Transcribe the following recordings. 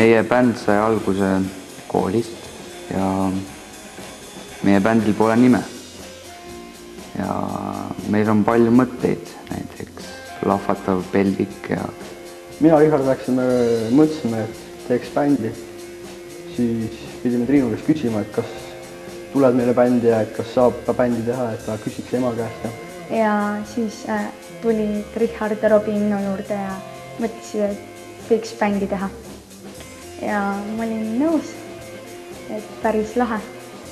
meie bänd sai alguse koolist ja meie bändil pole nime. ja meil on palju mõtteid, näiteks lahvatav peldik ja mina ja Richard läksime, mõtlesime, et teeks bändi. siis pidime Triinu käest küsima, et kas tuleb meile bändi ja et kas saab ka bändi teha, et ta küsiks ema käest ja. ja siis äh, tulid Richard ja Robin minu juurde ja mõtlesid, et võiks bändi teha. Ja ma olin nõus, et päris lahe.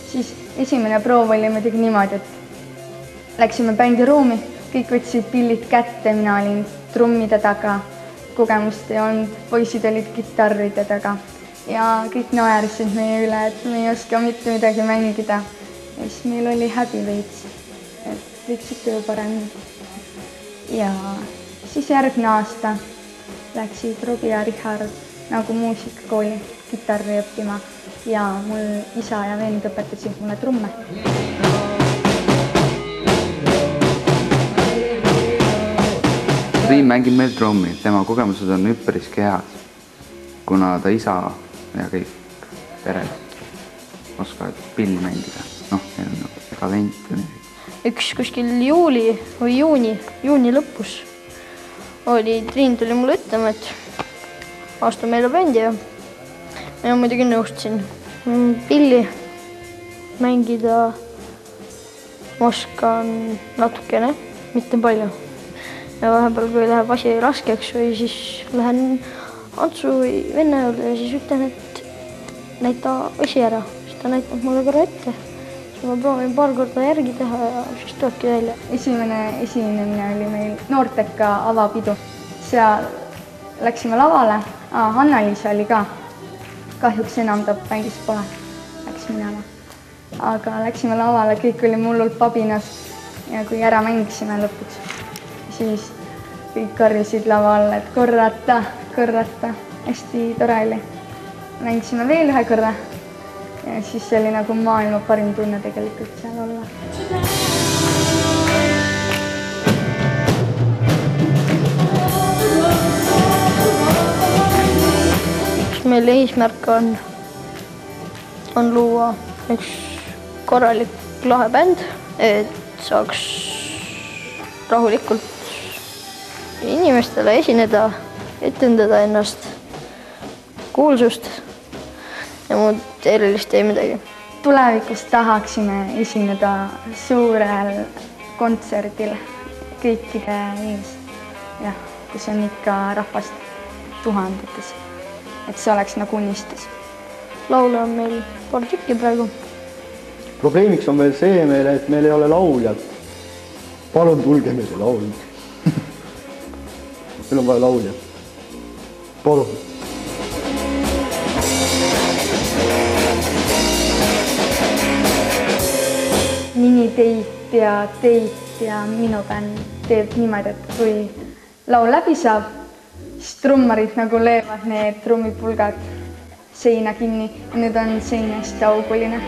siis esimene proov oli muidugi niimoodi, et läksime bändiruumi, kõik võtsid pillid kätte, mina olin trummide taga, kogemust ei olnud, poisid olid kitarride taga ja kõik naersid meie üle, et me ei oska mitte midagi mängida. ja siis meil oli häbi veits, et võiks ikka ju paremini. ja siis järgmine aasta läksid Robbie ja Richard nagu muusikakooli kitarri õppima ja mul isa ja vend õpetasid mulle trumme. Triin mängib meil trummi, tema kogemused on üpriski head, kuna ta isa ja kõik pered oskavad pilli mängida. noh, neil on ka vend ja nii. üks kuskil juuli või juuni, juuni lõpus oli, Triin tuli mulle ütlema, et astu meile bändi ja mina muidugi nõustusin. pilli mängida ma oskan natukene, mitte palju. ja vahepeal, kui läheb asi raskeks või siis lähen Antsu või venna juurde ja siis ütlen, et näita asi ära, siis ta näitab mulle korra ette. siis ma proovin paar korda järgi teha ja siis tulebki välja. esimene esinemine oli meil noorteka avapidu. seal läksime lavale ah,, Hanna-Liisa oli ka. kahjuks enam ta bändis pole, läks minema. aga läksime lavale, kõik oli mullult pabinas ja kui ära mängisime lõpuks, siis kõik karjusid lava all, et korrata, korrata, hästi tore oli. mängisime veel ühe korra ja siis see oli nagu maailma parim tunne tegelikult seal olla. Meil eesmärk on, on luua üks korralik lahe bänd, et saaks rahulikult inimestele esineda, etendada ennast, kuulsust ja muud erilist ei midagi. tulevikus tahaksime esineda suurel kontserdil kõikide ees. jah, kus on ikka rahvast tuhandetes. Et see oleks nagu unistus. laule on meil paar tükki praegu. probleemiks on veel see meil, et meil ei ole lauljat. palun tulge meile laulma meil on vaja lauljat. palun. nimi Teit ja Teit ja minu bänd teeb niimoodi, et kui laul läbi saab, siis trummarid nagu löövad need trummipulgad seina kinni ja nüüd on sein hästi auguline.